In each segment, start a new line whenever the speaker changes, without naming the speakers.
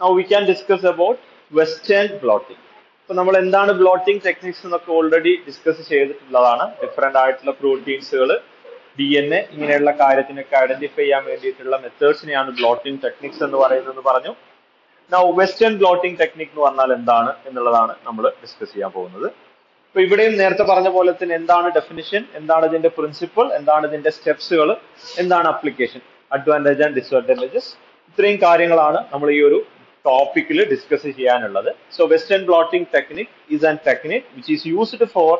now we can discuss about western blotting അപ്പൊ നമ്മൾ എന്താണ് ബ്ലോട്ടിംഗ് ടെക്നിക്സ് എന്നൊക്കെ ഓൾറെഡി ഡിസ്കസ് ചെയ്തിട്ടുള്ളതാണ്. ഡിഫറെന്റ് ആയിട്ടുള്ള പ്രോട്ടീൻസുകൾ ഡി എൻ എ ഇങ്ങനെയുള്ള കാര്യത്തിനൊക്കെ ഐഡന്റിഫൈ ചെയ്യാൻ വേണ്ടിയിട്ടുള്ള മെത്തേഡ്സിനെയാണ് ബ്ലോട്ടിംഗ് ടെക്നിക്സ് എന്ന് പറയുന്നത് പറഞ്ഞു. നൗ വെസ്റ്റേൺ ബ്ലോട്ടിംഗ് ടെക്നിക് എന്ന് പറഞ്ഞാൽ എന്താണ് എന്നുള്ളതാണ് നമ്മൾ ഡിസ്കസ് ചെയ്യാൻ പോകുന്നത്. അപ്പൊ ഇവിടെയും നേരത്തെ പറഞ്ഞ പോലെ തന്നെ എന്താണ് ഡെഫിനിഷൻ എന്താണ് ഇതിന്റെ പ്രിൻസിപ്പിൾ എന്താണ് ഇതിന്റെ സ്റ്റെപ്സുകൾ എന്താണ് അപ്ലിക്കേഷൻ അഡ്വാന്റേജ് ആൻഡ് ഡിസ്അഡ്വാന്റേജസ് ഇത്രയും കാര്യങ്ങളാണ് നമ്മൾ ഈ ഒരു ടോപ്പിക്കിൽ ഡിസ്കസ് ചെയ്യാനുള്ളത്. So western blotting technique is an technique which is used for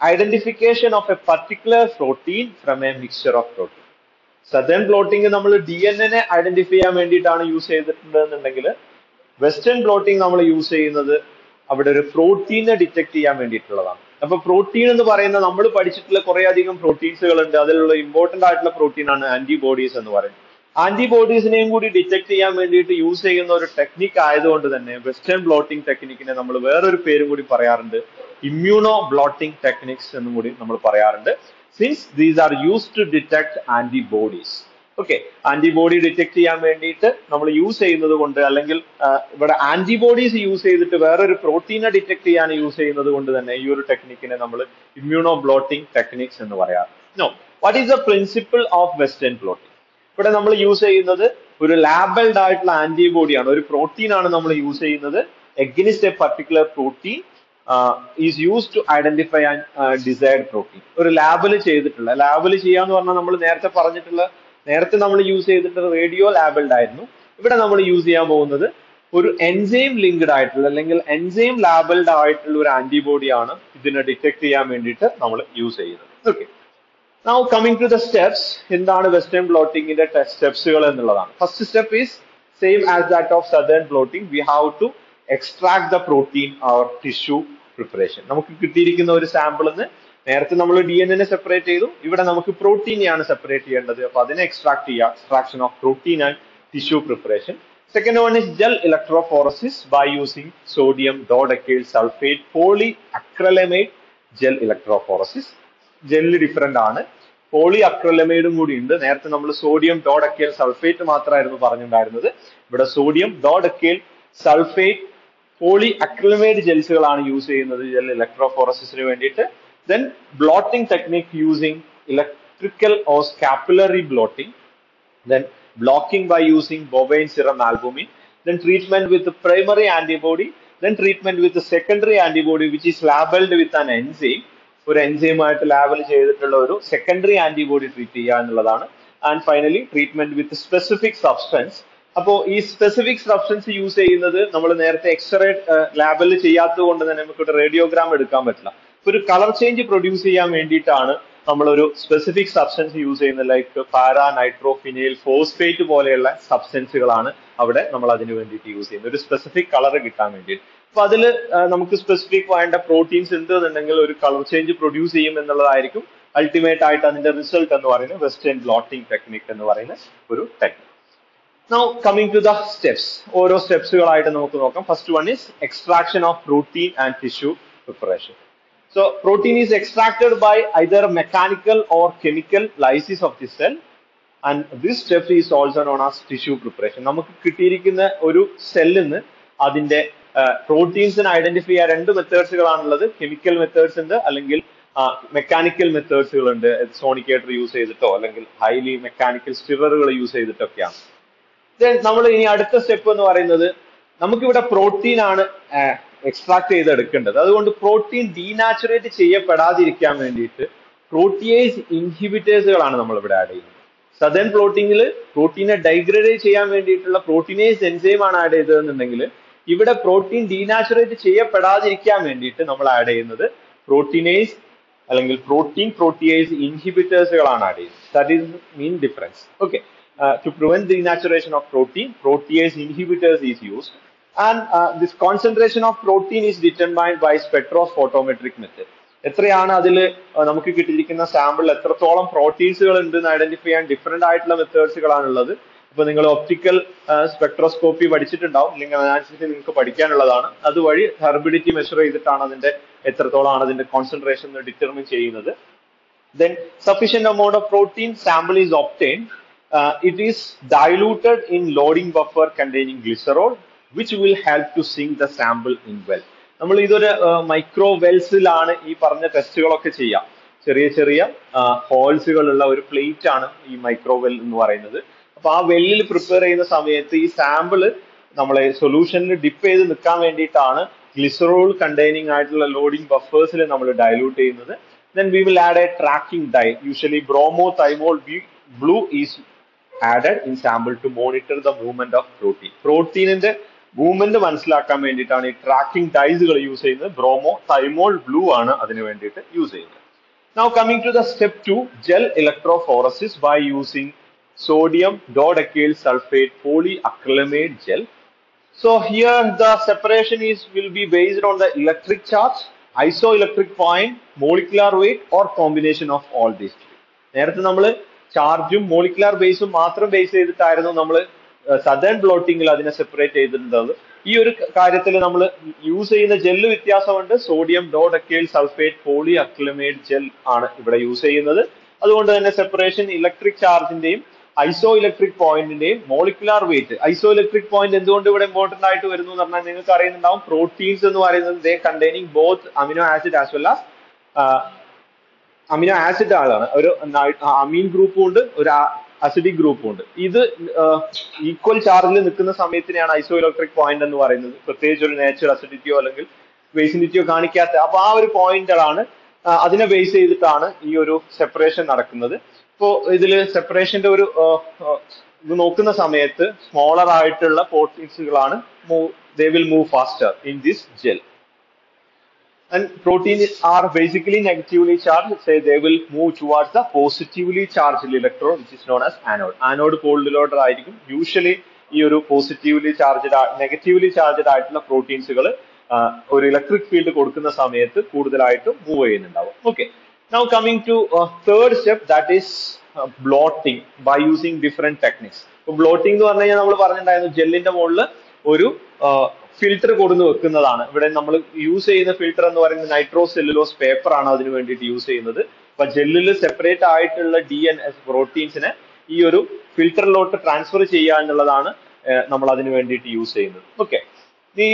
identification of a particular protein from a mixture of protein southern blotting നമ്മൾ ഡി എൻ എനെ ഐഡന്റിഫൈ ചെയ്യാൻ വേണ്ടിയിട്ടാണ് യൂസ് ചെയ്തിട്ടുണ്ടെന്നുണ്ടെങ്കിൽ വെസ്റ്റേൺ ബ്ലോട്ടിംഗ് നമ്മൾ യൂസ് ചെയ്യുന്നത് അവിടെ ഒരു പ്രോട്ടീനെ ഡിറ്റക്ട് ചെയ്യാൻ വേണ്ടിയിട്ടുള്ളതാണ്. അപ്പൊ പ്രോട്ടീൻ എന്ന് പറയുന്നത് നമ്മൾ പഠിച്ചിട്ടുള്ള കുറെ അധികം പ്രോട്ടീൻസുകൾ ഉണ്ട് അതിലുള്ള ഇമ്പോർട്ടന്റ് ആയിട്ടുള്ള പ്രോട്ടീൻ ആണ് ആന്റിബോഡീസ് എന്ന് പറയുന്നത്. ആന്റിബോഡീസിനെയും കൂടി ഡിറ്റക്ട് ചെയ്യാൻ വേണ്ടിയിട്ട് യൂസ് ചെയ്യുന്ന ഒരു ടെക്നിക് ആയതുകൊണ്ട് തന്നെ വെസ്റ്റേൺ ബ്ലോട്ടിംഗ് ടെക്നിക്കിനെ നമ്മൾ വേറൊരു പേരും കൂടി പറയാറുണ്ട്. ഇമ്മ്യൂണോ ബ്ലോട്ടിംഗ് ടെക്നിക്സ് എന്നും കൂടി നമ്മൾ പറയാറുണ്ട്. Since these are use to detect antibodies okay antibody detect ചെയ്യാൻ വേണ്ടിയിട്ട് നമ്മൾ യൂസ് ചെയ്യുന്നത് കൊണ്ട് അല്ലെങ്കിൽ ഇവിടെ ആന്റിബോഡീസ് യൂസ് ചെയ്തിട്ട് വേറൊരു പ്രോട്ടീനെ ഡിറ്റക്ട് ചെയ്യാൻ യൂസ് ചെയ്യുന്നത് കൊണ്ട് തന്നെ ഈ ഒരു ടെക്നിക്കിനെ നമ്മൾ ഇമ്മ്യൂണോ ബ്ലോട്ടിംഗ് ടെക്നിക്സ് എന്ന് പറയാറ്. Now what is the principle of western blotting ഇവിടെ നമ്മൾ യൂസ് ചെയ്യുന്നത് ഒരു ലാബൽഡ് ആയിട്ടുള്ള ആന്റിബോഡിയാണ് ഒരു പ്രോട്ടീൻ ആണ് നമ്മൾ യൂസ് ചെയ്യുന്നത്. Against a particular protein is use to identify and decide protein ഒരു ലാബിൽ ചെയ്തിട്ടുള്ള ലാബിൽ ചെയ്യാന്ന് പറഞ്ഞാൽ നമ്മൾ നേരത്തെ പറഞ്ഞിട്ടുള്ള നേരത്തെ നമ്മൾ യൂസ് ചെയ്തിട്ടുള്ള റേഡിയോ ലാബിൾഡ് ആയിരുന്നു. ഇവിടെ നമ്മൾ യൂസ് ചെയ്യാൻ പോകുന്നത് ഒരു എൻസൈം ലിങ്ക്ഡ് ആയിട്ടുള്ള അല്ലെങ്കിൽ എൻസൈം ലാബിൾഡ് ആയിട്ടുള്ള ഒരു ആന്റിബോഡിയാണ് ഇതിനെ ഡിറ്റക്ട് ചെയ്യാൻ വേണ്ടിയിട്ട് നമ്മൾ യൂസ് ചെയ്യുന്നത്. Okay now coming to the steps എന്താണ് വെസ്റ്റേൺ ബ്ലോട്ടിങ്ങിന്റെ സ്റ്റെപ്സുകൾ എന്നുള്ളതാണ്. First step is same as that of southern blotting we have to extract the protein or tissue preparation നമുക്ക് കിട്ടിയിരിക്കുന്ന ഒരു സാമ്പിളിൽ നിന്ന് നേരത്തെ നമ്മൾ ഡി എൻ എനെ സെപ്പറേറ്റ് ചെയ്തു. ഇവിടെ നമുക്ക് പ്രോട്ടീനെയാണ് സെപ്പറേറ്റ് ചെയ്യേണ്ടത്. അപ്പൊ അതിനെ എക്സ്ട്രാക്ട് ചെയ്യുക extraction of protein and tissue preparation second one is gel electrophoresis by using sodium dodecyl sulphate poly acrylamide gel electrophoresis gel different ആണ്. പോളി അക്രലമൈഡും കൂടി ഉണ്ട് നേരത്തെ നമ്മൾ സോഡിയം ഡോഡക്കേൽ സൾഫേറ്റ് മാത്രമായിരുന്നു പറഞ്ഞിട്ടുണ്ടായിരുന്നത്. ഇവിടെ sodium dodecyl sulphate poly acrylamide ജെൽസുകളാണ് use ചെയ്യുന്നത്. ജെൽ ഇലക്ട്രോഫോറസിസിന് വേണ്ടിയിട്ട്. Then blotting technique using electrical or capillary blotting then blocking by using bovine serum treatment with the primary antibody, then treatment with the secondary antibody which is labeled with an enzyme. ഒരു എൻസൈമായിട്ട് ലാബിൽ ചെയ്തിട്ടുള്ള ഒരു secondary antibody treat ചെയ്യുക എന്നുള്ളതാണ്. And finally treatment with specific substance അപ്പോൾ ഈ specific substance use ചെയ്യുന്നത് നമ്മൾ നേരത്തെ എക്സ്റേ ലാബിൽ ചെയ്യാത്തത് കൊണ്ട് തന്നെ നമുക്ക് റേഡിയോഗ്രാം എടുക്കാൻ പറ്റില്ല. ഒരു കളർ ചേഞ്ച് പ്രൊഡ്യൂസ് ചെയ്യാൻ വേണ്ടിയിട്ടാണ് നമ്മളൊരു സ്പെസിഫിക് സബ്സ്റ്റൻസ് യൂസ് ചെയ്യുന്നത്. ലൈക്ക് പാരാ നൈട്രോഫിനൈൽ ഫോസ്ഫേറ്റ് പോലെയുള്ള സബ്സ്റ്റൻസുകളാണ് അവിടെ നമ്മൾ അതിന് വേണ്ടിയിട്ട് യൂസ് ചെയ്യുന്നത്. ഒരു സ്പെസിഫിക് കളർ കിട്ടാൻ വേണ്ടിയിട്ട്. അപ്പൊ അതിൽ നമുക്ക് സ്പെസിഫിക് വേണ്ട പ്രോട്ടീൻസ് എന്തെന്നുണ്ടെങ്കിൽ ഒരു കളർ ചേഞ്ച് പ്രൊഡ്യൂസ് ചെയ്യും എന്നുള്ളതായിരിക്കും അൾട്ടിമേറ്റ് ആയിട്ട് അതിന്റെ റിസൾട്ട് എന്ന് പറയുന്നത് വെസ്റ്റേൺ ബ്ലോട്ടിംഗ് ടെക്നിക് എന്ന് പറയുന്ന ഒരു technique now coming to the steps ഓരോ സ്റ്റെപ്സുകളായിട്ട് നമുക്ക് നോക്കാം. First one is extraction of protein and tissue preparation so protein is extracted by either mechanical or chemical lysis of the cell and this step is also known as tissue preparation നമുക്ക് കിട്ടിയിരിക്കുന്ന ഒരു സെല്ലിൽ അതിന്റെ പ്രോട്ടീൻസിനെ identify ചെയ്യാൻ രണ്ട് മെത്തേഡ്സുകളാണുള്ളത് chemical methods ഉണ്ട് അല്ലെങ്കിൽ mechanical മെത്തേഡ്സുകൾ ഉണ്ട് സോണിക്കേറ്റർ യൂസ് ചെയ്തിട്ടോ അല്ലെങ്കിൽ ഹൈലി മെക്കാനിക്കൽ സ്റ്റിററുകൾ യൂസ് ചെയ്തിട്ടൊക്കെയാണ്. ദെൻ നമ്മൾ ഇനി അടുത്ത സ്റ്റെപ്പ് എന്ന് പറയുന്നത് നമുക്കിവിടെ പ്രോട്ടീൻ ആണ് എക്സ്ട്രാക്ട് ചെയ്ത് എടുക്കേണ്ടത് അതുകൊണ്ട് പ്രോട്ടീൻ ഡീനാച്ചുറേറ്റ് ചെയ്യപ്പെടാതിരിക്കാൻ വേണ്ടിയിട്ട് പ്രോട്ടിയേസ് ഇൻഹിബിറ്റേഴ്സുകളാണ് നമ്മൾ ഇവിടെ ആഡ് ചെയ്യുന്നത്. സദേൺ പ്രോട്ടീനിൽ പ്രോട്ടീനെ ഡൈഗ്രേഡ് ചെയ്യാൻ വേണ്ടിയിട്ടുള്ള പ്രോട്ടീനേസ് എൻസൈം ആണ് ആഡ് ചെയ്തതെന്നുണ്ടെങ്കിൽ ഇവിടെ പ്രോട്ടീൻ ഡീനാച്ചുറേറ്റ് ചെയ്യപ്പെടാതിരിക്കാൻ വേണ്ടിയിട്ട് നമ്മൾ ആഡ് ചെയ്യുന്നത് പ്രോട്ടീനേസ് അല്ലെങ്കിൽ പ്രോട്ടീൻ പ്രോട്ടിയേസ് ഇൻഹിബിറ്റേഴ്സുകളാണ് ആഡ് ചെയ്യുന്നത്. That is mean difference okay to prevent denaturation of protein protease inhibitors is used and this concentration of protein is determined by by photometric method എത്രയാണ് അതിൽ നമുക്ക് കിട്ടിയിരിക്കുന്ന സാമ്പിളിൽ എത്രത്തോളം പ്രോട്ടീൻസുകൾ ഉണ്ട് എന്ന് ഐഡന്റിഫൈ ചെയ്യാൻ ഡിഫറെന്റ് ആയിട്ടുള്ള മെത്തേഡ്സുകളാണുള്ളത് ഇപ്പൊ നിങ്ങൾ ഒപ്റ്റിക്കൽ സ്പെക്ട്രോസ്കോപ്പി പഠിച്ചിട്ടുണ്ടാവും. അല്ലെങ്കിൽ അതിനനുസരിച്ച് നിങ്ങൾക്ക് പഠിക്കാനുള്ളതാണ്. അതുവഴി ഹെർബിഡിറ്റി മെഷർ ചെയ്തിട്ടാണ് അതിന്റെ എത്രത്തോളമാണ് അതിന്റെ കോൺസെൻട്രേഷൻ ഡിറ്റർമിൻ ചെയ്യുന്നത്. Then sufficient amount of protein sample is obtained. uh, it is diluted in loading buffer containing glycerol which will help to sink the sample in well നമ്മൾ ഇതൊരു മൈക്രോ വെൽസിലാണ് ഈ പറഞ്ഞ ടെസ്റ്റുകളൊക്കെ ചെയ്യാം. ചെറിയ ചെറിയ ഹോൾസുകളുള്ള ഒരു പ്ലേറ്റ് ആണ് ഈ മൈക്രോവെൽ എന്ന് പറയുന്നത്. അപ്പൊ ആ വെല്ലിൽ പ്രിപ്പയർ ചെയ്യുന്ന സമയത്ത് ഈ സാമ്പിൾ നമ്മളെ സൊല്യൂഷനിൽ ഡിപ്പ് ചെയ്ത് നിൽക്കാൻ വേണ്ടിയിട്ടാണ് ഗ്ലിസറോൾ കണ്ടെയ്നിങ് ആയിട്ടുള്ള ലോഡിംഗ് ബഫേഴ്സിൽ നമ്മൾ ഡയലൂട്ട് ചെയ്യുന്നത്. Then will add a tracking dye usually bromo thymol B blue is added in sample to monitor the movement of protein പ്രോട്ടീനിന്റെ movement മനസ്സിലാക്കാൻ വേണ്ടിയിട്ടാണ് ഈ ട്രാക്കിംഗ് ഡൈസുകൾ യൂസ് ചെയ്യുന്നത്. ബ്രോമോ തൈമോൾ ബ്ലൂ ആണ് അതിന് വേണ്ടിയിട്ട് യൂസ് ചെയ്യുന്നത്. Now coming to the step 2 gel electrophoresis by using sodium dodecyl sulfate polyacrylamide gel. So here the separation is will be based on the electric charge isoelectric point molecular weight or combination of all these നേരത്തെ നമ്മൾ ചാർജും molecular ബേസും മാത്രം base ചെയ്തിട്ടായിരുന്നു നമ്മൾ southern ബ്ലോട്ടിങ്ങിൽ അതിനെ separate ചെയ്തിട്ടുള്ളത് ഈ ഒരു കാര്യത്തിൽ നമ്മൾ യൂസ് ചെയ്യുന്ന ജെല്ല് വ്യത്യാസമുണ്ട്. Sodium dodecyl sulphate poly acrylamide gel ആണ് ഇവിടെ യൂസ് ചെയ്യുന്നത്. അതുകൊണ്ട് തന്നെ സെപ്പറേഷൻ ഇലക്ട്രിക് ചാർജിന്റെയും ഐസോ electric പോയിന്റിന്റെയും molecular weight iso electric point എന്തുകൊണ്ട് ഇവിടെ ഇമ്പോർട്ടന്റ് ആയിട്ട് വരുന്നു എന്ന് പറഞ്ഞാൽ നിങ്ങൾക്ക് അറിയുന്നുണ്ടാവും. പ്രോട്ടീൻസ് എന്ന് പറയുന്നത് they containing both amino acid as well as amino acid ആളാണ്. ഒരു അമീൻ ഗ്രൂപ്പും ഉണ്ട് ഒരു അസിഡിക് ഗ്രൂപ്പും ഉണ്ട്. ഇത് ഈക്വൽ ചാർജിൽ നിൽക്കുന്ന സമയത്തിനെയാണ് ഐസോ ഇലക്ട്രിക് പോയിന്റ് എന്ന് പറയുന്നത്. പ്രത്യേകിച്ച് ഒരു നേച്ചർ അസിഡിറ്റിയോ അല്ലെങ്കിൽ വേസിഡിറ്റിയോ കാണിക്കാത്ത. അപ്പൊ ആ ഒരു പോയിന്റുകളാണ് അതിനെ ബേസ് ചെയ്തിട്ടാണ് ഈ ഒരു സെപ്പറേഷൻ നടക്കുന്നത്. ഇപ്പോ ഇതിൽ സെപ്പറേഷന്റെ ഒരു ഇത് നോക്കുന്ന സമയത്ത് സ്മോളർ ആയിട്ടുള്ള പ്രോട്ടീൻസുകളാണ് they will move faster in this gel protein are basically negatively charge say they will move towards the positively charge electron which is known as anode anode anode. പോളിലോട്ട് ആയിരിക്കും. യൂഷ്വലി ഈ ഒരു പോസിറ്റീവ്ലി ചാർജഡ് നെഗറ്റീവ്ലി ചാർജഡ് ആയിട്ടുള്ള പ്രോട്ടീൻസുകൾ ഒരു electric field കൊടുക്കുന്ന സമയത്ത് കൂടുതലായിട്ടും move ചെയ്യുന്നുണ്ടാവും. Okay now coming to third step that is blotting by using different technique blotting blotting എന്ന് പറഞ്ഞു കഴിഞ്ഞാൽ നമ്മൾ പറഞ്ഞിട്ടുണ്ടായിരുന്നു ജെല്ലിന്റെ മുകളിൽ ഒരു ഫിൽറ്റർ കൊടുന്ന് വെക്കുന്നതാണ്. ഇവിടെ നമ്മൾ യൂസ് ചെയ്യുന്ന ഫിൽറ്റർ എന്ന് പറയുന്നത് നൈട്രോ സെല്ലുലോസ് പേപ്പർ ആണ് അതിന് വേണ്ടിയിട്ട് യൂസ് ചെയ്യുന്നത്. അപ്പൊ ജെല്ലിൽ സെപ്പറേറ്റ് ആയിട്ടുള്ള ഡി എൻ എസ് പ്രോട്ടീൻസിനെ ഈ ഒരു ഫിൽറ്ററിലോട്ട് ട്രാൻസ്ഫർ ചെയ്യുക എന്നുള്ളതാണ് നമ്മൾ അതിന് വേണ്ടിയിട്ട് യൂസ് ചെയ്യുന്നത്. ഓക്കെ ഈ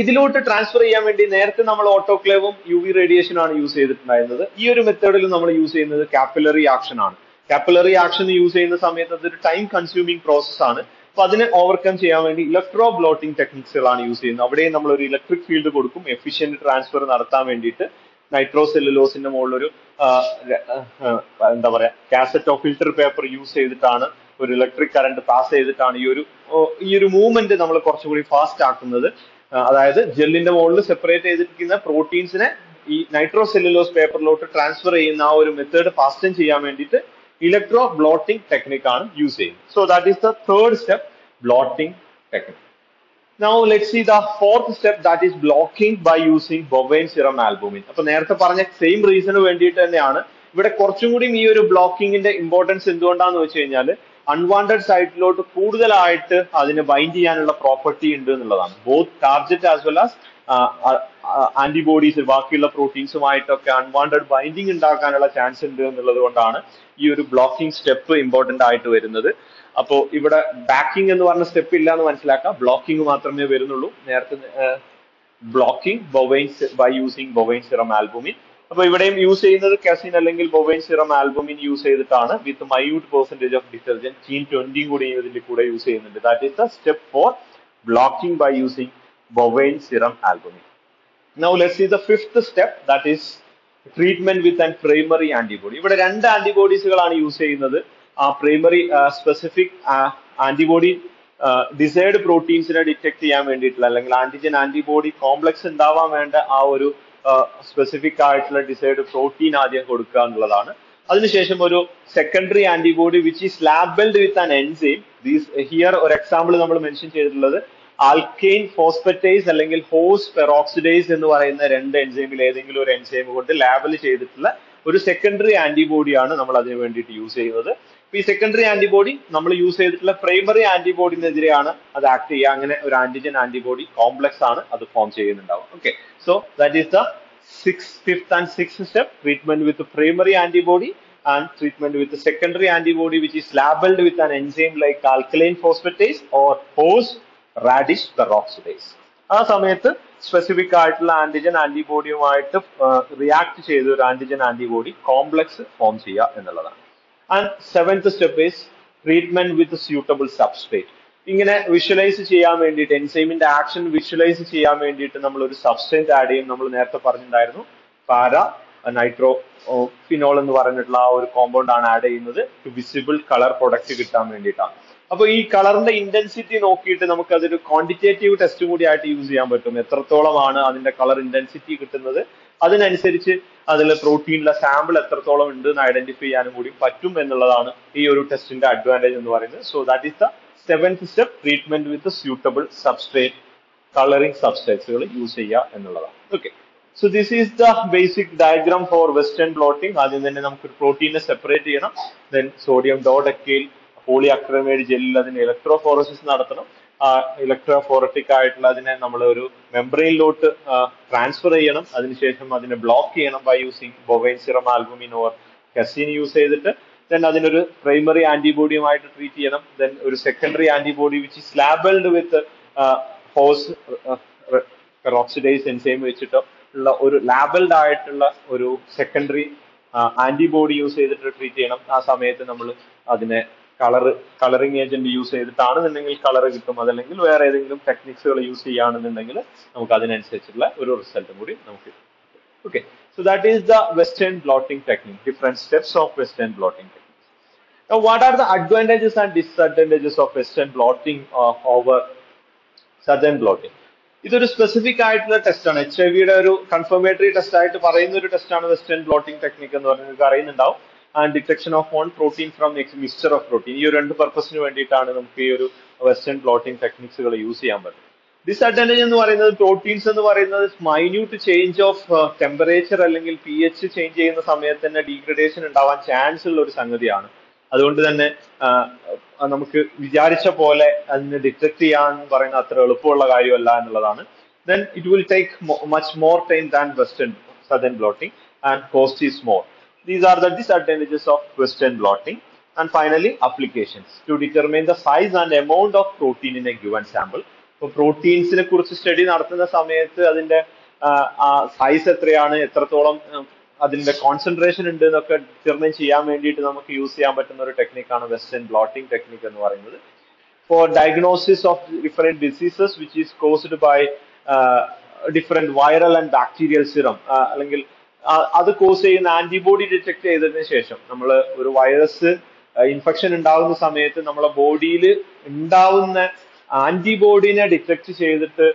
ഇതിലോട്ട് ട്രാൻസ്ഫർ ചെയ്യാൻ വേണ്ടി നേരത്തെ നമ്മൾ ഓട്ടോക്ലേവും യു വി റേഡിയേഷനും ആണ് യൂസ് ചെയ്തിട്ടുണ്ടായിരുന്നത്. ഈ ഒരു മെത്തേഡിൽ നമ്മൾ യൂസ് ചെയ്യുന്നത് കാപ്പിലറി ആക്ഷൻ ആണ്. കാപ്പിലറി ആക്ഷൻ യൂസ് ചെയ്യുന്ന സമയത്ത് അതൊരു ടൈം കൺസ്യൂമിംഗ് പ്രോസസ് ആണ്. അപ്പൊ അതിനെ ഓവർകം ചെയ്യാൻ വേണ്ടി ഇലക്ട്രോ ബ്ലോട്ടിംഗ് ടെക്നിക്സുകളാണ് യൂസ് ചെയ്യുന്നത്. അവിടെയും നമ്മൾ ഒരു ഇലക്ട്രിക് ഫീൽഡ് കൊടുക്കും. എഫിഷ്യന്റ് ട്രാൻസ്ഫർ നടത്താൻ വേണ്ടിയിട്ട് നൈട്രോ സെല്ലുലോസിന്റെ മുകളിൽ ഒരു എന്താ പറയാ കാസറ്റോ ഫിൽറ്റർ പേപ്പർ യൂസ് ചെയ്തിട്ടാണ് ഒരു ഇലക്ട്രിക് കറണ്ട് പാസ് ചെയ്തിട്ടാണ് ഈ ഒരു ഈ ഒരു മൂവ്മെന്റ് നമ്മൾ കുറച്ചുകൂടി ഫാസ്റ്റ് ആക്കുന്നത്. അതായത് ജെല്ലിന്റെ മുകളിൽ സെപ്പറേറ്റ് ചെയ്തിരിക്കുന്ന പ്രോട്ടീൻസിനെ ഈ നൈട്രോ സെല്ലുലോസ് പേപ്പറിലോട്ട് ട്രാൻസ്ഫർ ചെയ്യുന്ന ആ ഒരു മെത്തേഡ് ഫാസ്റ്റൻ ചെയ്യാൻ വേണ്ടിയിട്ട് ഇലക്ട്രോ ബ്ലോട്ടിംഗ് ടെക്നിക് ആണ് യൂസ് ചെയ്യുന്നത്. So that is the third step blotting technique now let see the fourth step that is blocking by using bovine serum albumin അപ്പൊ നേരത്തെ പറഞ്ഞ സെയിം റീസണ് വേണ്ടിയിട്ട് തന്നെയാണ്. ഇവിടെ കുറച്ചും കൂടി ഈ ഒരു ബ്ലോക്കിങ്ങിന്റെ ഇമ്പോർട്ടൻസ് എന്തുകൊണ്ടാന്ന് വെച്ച് കഴിഞ്ഞാൽ അൺവാണ്ടഡ് സൈറ്റിലോട്ട് കൂടുതലായിട്ട് അതിന് ബൈൻഡ് ചെയ്യാനുള്ള പ്രോപ്പർട്ടി ഉണ്ട് എന്നുള്ളതാണ്. Both target as well as antibodies ബാക്കിയുള്ള പ്രോട്ടീൻസുമായിട്ടൊക്കെ അൺവാണ്ടഡ് ബൈൻഡിങ് ഉണ്ടാക്കാനുള്ള ചാൻസ് ഉണ്ട് എന്നുള്ളത് കൊണ്ടാണ് ഈ ഒരു ബ്ലോക്കിംഗ് സ്റ്റെപ്പ് ഇമ്പോർട്ടന്റ് ആയിട്ട് വരുന്നത്. അപ്പോ ഇവിടെ ബാക്കിംഗ് എന്ന് പറഞ്ഞ സ്റ്റെപ്പ് ഇല്ല എന്ന് മനസ്സിലാക്കാം. ബ്ലോക്കിംഗ് മാത്രമേ വരുന്നുള്ളൂ. നേരത്തെ blocking bovines by using bovine serum albumin അപ്പൊ ഇവിടെയും യൂസ് ചെയ്യുന്നത് കസിൻ അല്ലെങ്കിൽ ബൊബൈൻ സിറം ആൽബുമിൻ യൂസ് ചെയ്തിട്ടാണ് with minute percentage of detergent tween ട്വന്റിയും കൂടി ഇതിന്റെ കൂടെ യൂസ് ചെയ്യുന്നുണ്ട്. That is the step four blocking by using bovine serum albumin now let see the fifth step that is treatment with and primary antibody ഇവിടെ രണ്ട് ആന്റിബോഡീസുകളാണ് use ചെയ്യുന്നത്. ആ primary specific antibody decide പ്രോട്ടീൻസിനെ ഡിറ്റക്ട് ചെയ്യാൻ വേണ്ടിയിട്ടുള്ള അല്ലെങ്കിൽ ആന്റിജൻ ആന്റിബോഡി കോംപ്ലക്സ് ഉണ്ടാവാൻ വേണ്ട ആ ഒരു സ്പെസിഫിക് ആയിട്ടുള്ള ഡിസൈഡ് പ്രോട്ടീൻ ആദ്യം കൊടുക്കുക എന്നുള്ളതാണ്. അതിനുശേഷം ഒരു secondary antibody which is labelled with an enzyme these here ഒരു എക്സാമ്പിൾ നമ്മൾ മെൻഷൻ ചെയ്തിട്ടുള്ളത്. ആൽക്കെയിൻ ഫോസ്ഫറ്റൈസ് അല്ലെങ്കിൽ ഹോസ് പെറോക്സിഡൈസ് എന്ന് പറയുന്ന രണ്ട് എൻസൈമിൽ ഏതെങ്കിലും ഒരു എൻസൈം കൊണ്ട് ലാബിൽ ചെയ്തിട്ടുള്ള ഒരു സെക്കൻഡറി ആന്റിബോഡിയാണ് നമ്മൾ അതിന് വേണ്ടിയിട്ട് യൂസ് ചെയ്യുന്നത്. ഈ സെക്കൻഡറി ആന്റിബോഡി നമ്മൾ യൂസ് ചെയ്തിട്ടുള്ള പ്രൈമറി ആന്റിബോഡിനെതിരെയാണ് അത് ആക്ട് ചെയ്യുക. അങ്ങനെ ഒരു ആന്റിജൻ ആന്റിബോഡി കോംപ്ലക്സ് ആണ് അത് ഫോം ചെയ്യുന്നുണ്ടാവും okay so that is the six fifth and six step treatment with primary antibody and treatment with the secondary antibody which is labeled with an enzyme like alkaline phosphatase or host radish peroxidase. ആ സമയത്ത് specific ആയിട്ടുള്ള antigen ആന്റിബോഡിയുമായിട്ട് react ചെയ്ത് ഒരു antigen antibody complex form ചെയ്യുക എന്നുള്ളതാണ്. And seventh step is treatment with suitable substrate ഇങ്ങനെ visualise ചെയ്യാൻ വേണ്ടിയിട്ട് എൻസൈമിന്റെ ആക്ഷൻ വിഷ്വലൈസ് ചെയ്യാൻ വേണ്ടിയിട്ട് നമ്മൾ ഒരു സബ്സ്റ്റൻസ് ആഡ് ചെയ്യും. നമ്മൾ നേരത്തെ പറഞ്ഞിട്ടുണ്ടായിരുന്നു. പാര നൈട്രോ ഫിനോൾ എന്ന് പറഞ്ഞിട്ടുള്ള ആ ഒരു കോമ്പൗണ്ട് ആണ് ആഡ് ചെയ്യുന്നത്. വിസിബിൾ കളർ പ്രൊഡക്റ്റ് കിട്ടാൻ വേണ്ടിയിട്ടാണ്. അപ്പൊ ഈ കളറിന്റെ ഇന്റൻസിറ്റി നോക്കിയിട്ട് നമുക്ക് അതൊരു ക്വാണ്ടിറ്റേറ്റീവ് ടെസ്റ്റ് കൂടി ആയിട്ട് യൂസ് ചെയ്യാൻ പറ്റും. എത്രത്തോളമാണ് അതിന്റെ കളർ ഇന്റൻസിറ്റി കിട്ടുന്നത്? അതിനനുസരിച്ച് അതിൽ പ്രോട്ടീനിലെ സാമ്പിൾ എത്രത്തോളം ഉണ്ട് എന്ന് ഐഡന്റിഫൈ ചെയ്യാനും കൂടി പറ്റും എന്നുള്ളതാണ് ഈ ഒരു ടെസ്റ്റിന്റെ അഡ്വാന്റേജ് എന്ന് പറയുന്നത്. So that is the seventh step treatment with suitable substrate colouring സബ്സ്ട്രേറ്റ്സുകൾ use ചെയ്യുക എന്നുള്ളതാണ്. Okay so this is the basic diagram for western blotting ആദ്യം തന്നെ നമുക്ക് പ്രോട്ടീനെ സെപ്പറേറ്റ് ചെയ്യണം. Then sodium dodecyl poly acrylamide ജെല്ലിൽ അതിന് ഇലക്ട്രോഫോറസിസ് നടത്തണം. ഇലക്ട്രോഫോററ്റിക് ആയിട്ടുള്ള അതിനെ നമ്മൾ ഒരു മെംബ്രെയിനിലോട്ട് ട്രാൻസ്ഫർ ചെയ്യണം. അതിനുശേഷം അതിനെ ബ്ലോക്ക് ചെയ്യണം by using bovine serum albumin or casein use ചെയ്തിട്ട് ദെൻ അതിനൊരു പ്രൈമറി ആന്റിബോഡിയുമായിട്ട് ട്രീറ്റ് ചെയ്യണം. ദെൻ ഒരു secondary antibody which is labelled with horse peroxidase enzyme വെച്ചിട്ടോ ഉള്ള ഒരു ലാബിൾഡ് ആയിട്ടുള്ള ഒരു സെക്കൻഡറി ആന്റിബോഡി യൂസ് ചെയ്തിട്ട് ട്രീറ്റ് ചെയ്യണം. ആ സമയത്ത് നമ്മൾ അതിനെ കളർ കളറിംഗ് ഏജന്റ് യൂസ് ചെയ്തിട്ടാണെന്നുണ്ടെങ്കിൽ കളർ കിട്ടും. അതല്ലെങ്കിൽ വേറെ ഏതെങ്കിലും ടെക്നിക്സുകൾ യൂസ് ചെയ്യുകയാണെന്നുണ്ടെങ്കിൽ നമുക്ക് അതിനനുസരിച്ചുള്ള ഒരു റിസൾട്ടും കൂടി നമുക്ക് okay so that is the western blotting technique different steps of western blotting technique are the advantages and disadvantages of Western blotting uh, over Southern blotting? ഇതൊരു സ്പെസിഫിക് ആയിട്ടുള്ള ടെസ്റ്റ് ആണ്. എച്ച് ഐ വിയുടെ ഒരു കൺഫർമേറ്ററി ടെസ്റ്റ് ആയിട്ട് പറയുന്ന ഒരു test ആണ് western blotting technique എന്ന് പറഞ്ഞാൽ നിങ്ങൾക്ക് അറിയുന്നുണ്ടാവും. And detection of on protein from mixture of protein ഈ ഒരു രണ്ട് പർപ്പസിന് വേണ്ടിയിട്ടാണ് നമുക്ക് ഈ ഒരു വെസ്റ്റേൺ പ്ലോട്ടിംഗ് ടെക്നിക്സുകൾ യൂസ് ചെയ്യാൻ പറ്റും ഡിസ്അഡ്വാന്റേജ് എന്ന് പറയുന്നത് പ്രോട്ടീൻസ് എന്ന് പറയുന്നത് മൈന്യൂട്ട് ചേഞ്ച് ഓഫ് ടെമ്പറേച്ചർ അല്ലെങ്കിൽ പി എച്ച് ചേഞ്ച് ചെയ്യുന്ന സമയത്ത് തന്നെ ഡീഗ്രഡേഷൻ ഉണ്ടാവാൻ ചാൻസ് ഉള്ള ഒരു സംഗതിയാണ്. അതുകൊണ്ട് തന്നെ നമുക്ക് വിചാരിച്ച പോലെ അതിനെ ഡിറ്റക്ട് ചെയ്യാൻ പറയുന്ന അത്ര എളുപ്പമുള്ള കാര്യമല്ല എന്നുള്ളതാണ്. Then it will take much more time than western southern blotting and cost is more these are the disadvantages of western blotting and finally applications to determine the size and amount of protein in a given sample ഇപ്പൊ പ്രോട്ടീൻസിനെ കുറിച്ച് study നടത്തുന്ന സമയത്ത് അതിന്റെ size എത്രയാണ് എത്രത്തോളം അതിന്റെ concentration ഉണ്ട് എന്നൊക്കെ ഡിറ്റർമൈൻ ചെയ്യാൻ വേണ്ടിയിട്ട് നമുക്ക് യൂസ് ചെയ്യാൻ പറ്റുന്ന ഒരു ടെക്നിക്കാണ് വെസ്റ്റേൺ ബ്ലോട്ടിംഗ് ടെക്നിക് എന്ന് പറയുന്നത്. For diagnosis of different diseases which is caused by different viral and bacterial serum അല്ലെങ്കിൽ അത് കോസ് ചെയ്യുന്ന ആന്റിബോഡി ഡിറ്റക്ട് ചെയ്തതിനു ശേഷം നമ്മൾ ഒരു വൈറസ് ഇൻഫെക്ഷൻ ഉണ്ടാകുന്ന സമയത്ത് നമ്മളെ ബോഡിയിൽ ഉണ്ടാവുന്ന ആന്റിബോഡിനെ ഡിറ്റക്ട് ചെയ്തിട്ട്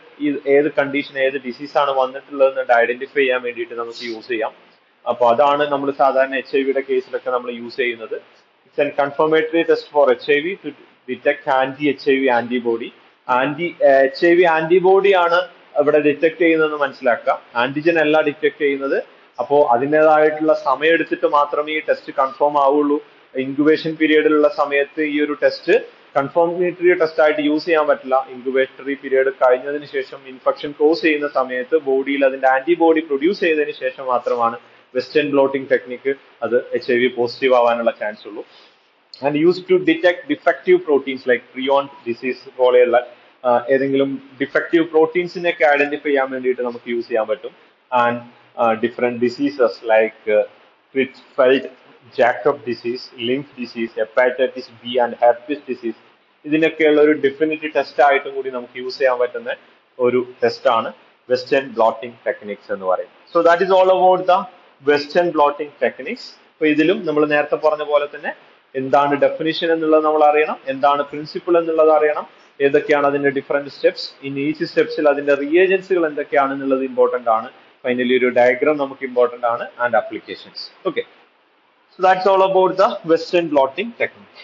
ഏത് കണ്ടീഷൻ ഏത് ഡിസീസ് ആണ് വന്നിട്ടുള്ളതെന്ന് ഐഡന്റിഫൈ ചെയ്യാൻ വേണ്ടിയിട്ട് നമുക്ക് യൂസ് ചെയ്യാം. അപ്പൊ അതാണ് നമ്മൾ സാധാരണ എച്ച് ഐ വിയുടെ കേസിലൊക്കെ നമ്മൾ യൂസ് ചെയ്യുന്നത്. It's an confirmatory test for H I V to detect anti H I V antibody anti H I V antibody ആണ് ഇവിടെ ഡിറ്റക്ട് ചെയ്യുന്നതെന്ന് മനസ്സിലാക്കാം ആന്റിജൻ അല്ല ഡിറ്റക്ട് ചെയ്യുന്നത്. അപ്പോൾ അതിന്റെതായിട്ടുള്ള സമയം എടുത്തിട്ട് മാത്രമേ ഈ ടെസ്റ്റ് കൺഫേം ആവുള്ളൂ. ഇൻക്യുബേഷൻ പീരീഡിലുള്ള സമയത്ത് ഈ ഒരു ടെസ്റ്റ് കൺഫോർമേറ്ററി ടെസ്റ്റ് ആയിട്ട് യൂസ് ചെയ്യാൻ പറ്റില്ല. ഇൻക്യുബേറ്ററി പീരീഡ് കഴിഞ്ഞതിന് ശേഷം ഇൻഫെക്ഷൻ കോസ് ചെയ്യുന്ന സമയത്ത് ബോഡിയിൽ അതിന്റെ ആന്റിബോഡി പ്രൊഡ്യൂസ് ചെയ്തതിന് ശേഷം മാത്രമാണ് വെസ്റ്റേൺ ബ്ലോട്ടിംഗ് ടെക്നിക്ക് അത് എച്ച് ഐ വി പോസിറ്റീവ് ആവാനുള്ള ചാൻസ് ഉള്ളൂ. And use to detect defective proteins like prion disease പോലെയുള്ള ഏതെങ്കിലും ഡിഫക്റ്റീവ് പ്രോട്ടീൻസിനെ ഒക്കെ ഐഡന്റിഫൈ ചെയ്യാൻ വേണ്ടിയിട്ട് നമുക്ക് യൂസ് ചെയ്യാൻ പറ്റും. And different diseases like Creutzfeldt Jakob disease, lymph disease hepatitis B and herpes disease ഇതിനൊക്കെയുള്ള ഒരു ഡെഫിനറ്റ് ടെസ്റ്റ് ആയിട്ടും കൂടി നമുക്ക് യൂസ് ചെയ്യാൻ പറ്റുന്ന ഒരു ടെസ്റ്റ് ആണ് വെസ്റ്റേൺ ബ്ലോട്ടിംഗ് ടെക്നിക്സ് എന്ന് പറയുന്നത്. So that is all about the western blotting techniques അപ്പൊ ഇതിലും നമ്മൾ നേരത്തെ പറഞ്ഞ പോലെ തന്നെ എന്താണ് ഡെഫിനിഷൻ എന്നുള്ളത് നമ്മൾ അറിയണം എന്താണ് പ്രിൻസിപ്പിൾ എന്നുള്ളത് അറിയണം ഏതൊക്കെയാണ് അതിന്റെ ഡിഫറെന്റ് സ്റ്റെപ്സ് ഇൻ ഈച്ച് സ്റ്റെപ്സിൽ അതിന്റെ റിയേജൻസുകൾ എന്തൊക്കെയാണെന്നുള്ളത് ഇമ്പോർട്ടന്റ് ആണ്. ഫൈനലി ഒരു ഡയഗ്രാം നമുക്ക് ഇമ്പോർട്ടന്റ് ആണ് and applications okay So that's all about the Western blotting technique.